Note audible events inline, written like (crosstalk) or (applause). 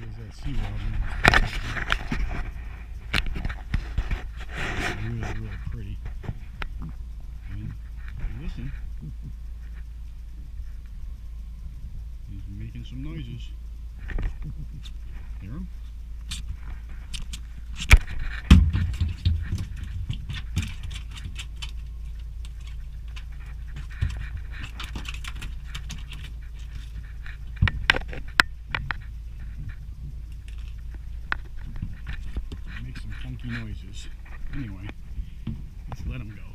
There's that sea robin. Real, real pretty. And listen. (laughs) He's making some noises. (laughs) funky noises. Anyway, let's let him go.